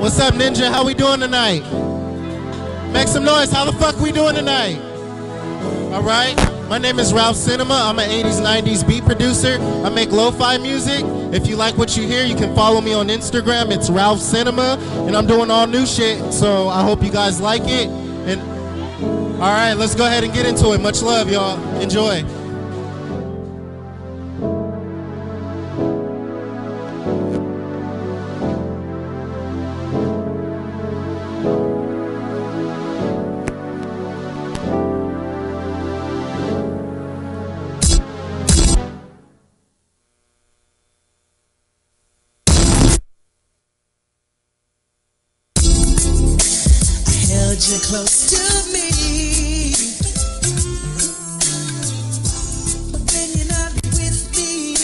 What's up, Ninja? How we doing tonight? Make some noise. How the fuck we doing tonight? All right. My name is Ralph Cinema. I'm an 80s, 90s beat producer. I make lo-fi music. If you like what you hear, you can follow me on Instagram. It's Ralph Cinema, and I'm doing all new shit. So I hope you guys like it. And all right, let's go ahead and get into it. Much love, y'all. Enjoy. You close to me. But when you're not with me,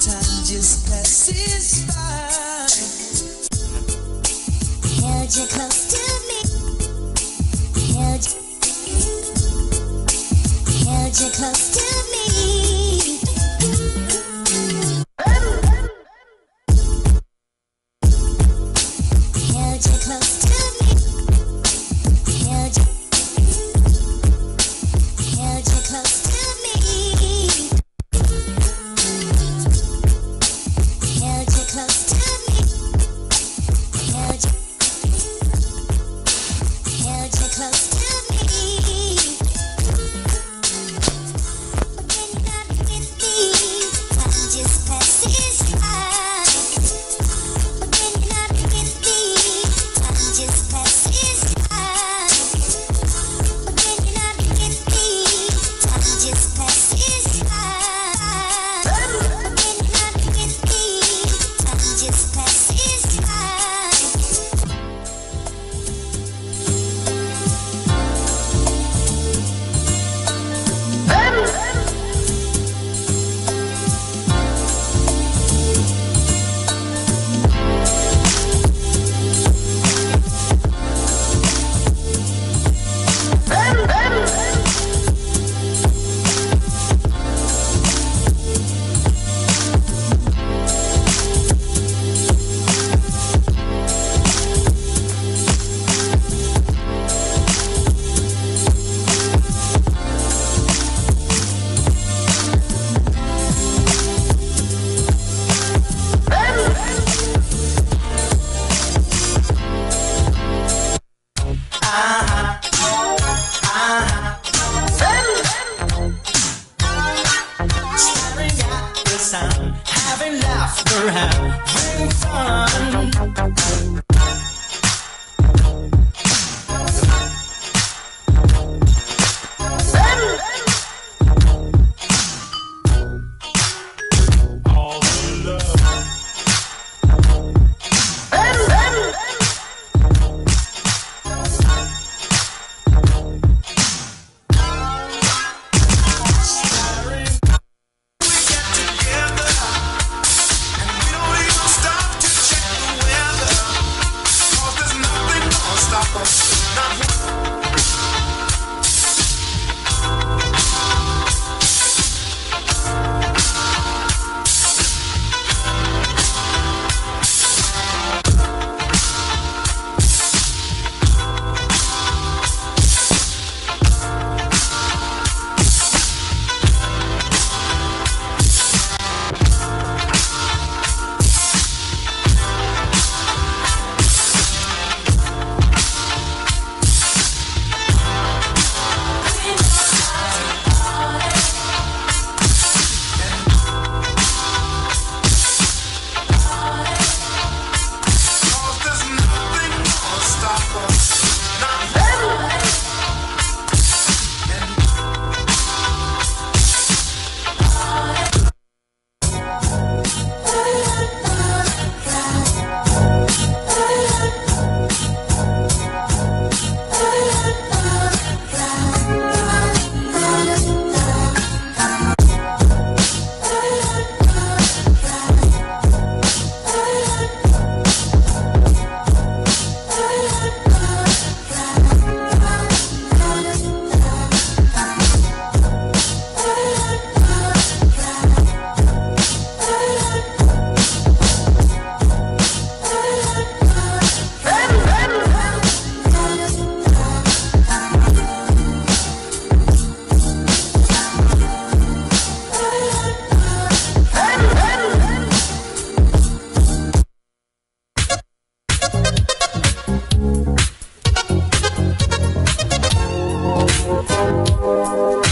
time just passes by. Held you close the having laughter, having fun. Música